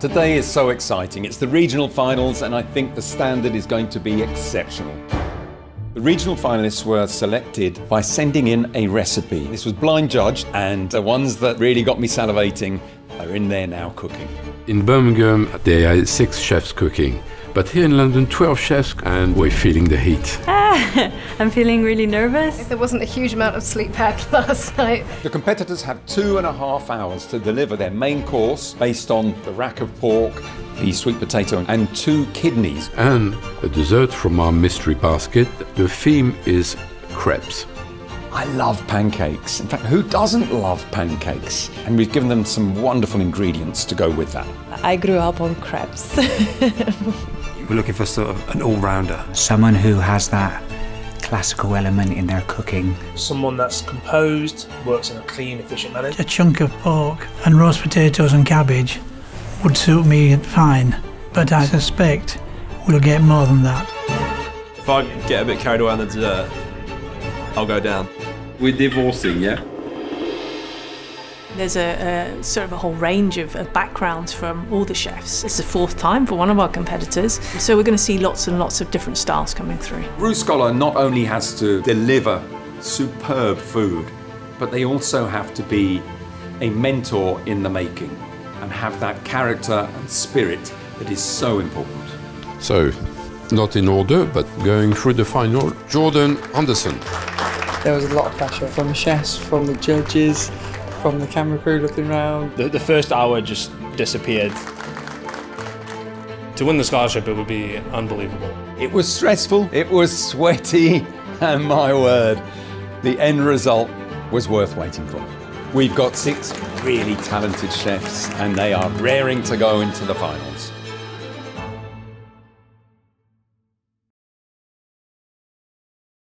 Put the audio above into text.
Today is so exciting. It's the regional finals, and I think the standard is going to be exceptional. The regional finalists were selected by sending in a recipe. This was blind judged, and the ones that really got me salivating are in there now cooking. In Birmingham, there are six chefs cooking. But here in London, 12 chefs, and we're feeling the heat. I'm feeling really nervous. There wasn't a huge amount of sleep had last night. The competitors have two and a half hours to deliver their main course based on the rack of pork, the sweet potato, and two kidneys. And a dessert from our mystery basket. The theme is crepes. I love pancakes. In fact, who doesn't love pancakes? And we've given them some wonderful ingredients to go with that. I grew up on crepes. We're looking for sort of an all-rounder. Someone who has that classical element in their cooking. Someone that's composed, works in a clean, efficient manner. A chunk of pork and roast potatoes and cabbage would suit me fine, but I suspect we'll get more than that. If I get a bit carried away on the dessert, I'll go down. We're divorcing, yeah? There's a, a, sort of a whole range of, of, backgrounds from all the chefs. It's the fourth time for one of our competitors, so we're going to see lots and lots of different styles coming through. Roux Scholar not only has to deliver superb food, but they also have to be a mentor in the making and have that character and spirit that is so important. So, not in order, but going through the final, Jordan Anderson. There was a lot of pressure from the chefs, from the judges, from the camera crew looking around. The, the first hour just disappeared. To win the scholarship, it would be unbelievable. It was stressful, it was sweaty, and my word, the end result was worth waiting for. We've got six really talented chefs, and they are raring to go into the finals.